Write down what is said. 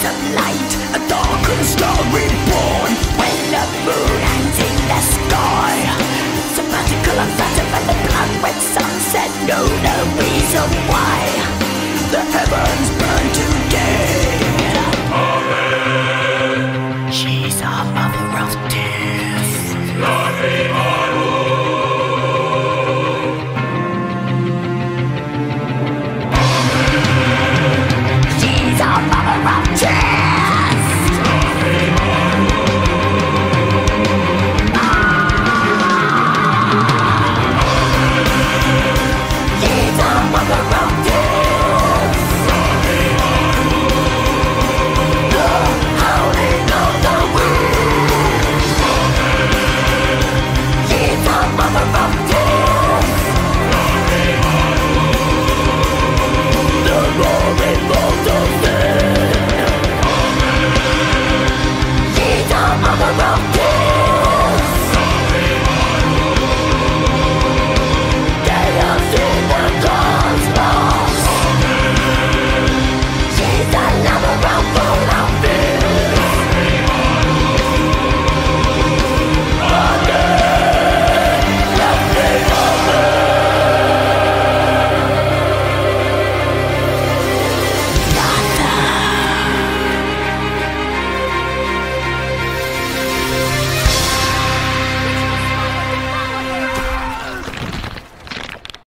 in a of light A darkened star reborn When the moon hangs in the sky So magical and fatter than the blood red sunset. Know the reason why.